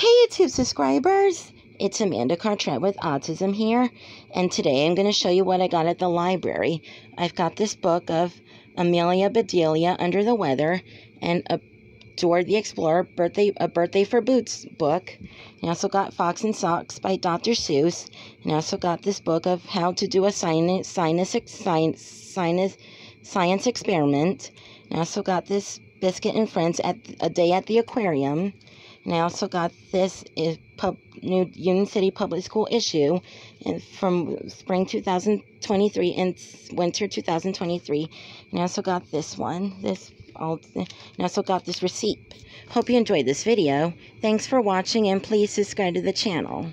Hey YouTube subscribers! It's Amanda Cartrette with Autism here, and today I'm going to show you what I got at the library. I've got this book of Amelia Bedelia, Under the Weather, and a Dora the Explorer, birthday, a Birthday for Boots book. I also got Fox and Socks by Dr. Seuss, and I also got this book of How to Do a Sinus, sinus, sinus, sinus Science Experiment. I also got this Biscuit and Friends at A Day at the Aquarium. And I also got this is pub, new Union City Public School issue and from spring 2023 and winter 2023. And I also got this one. This all and I also got this receipt. Hope you enjoyed this video. Thanks for watching and please subscribe to the channel.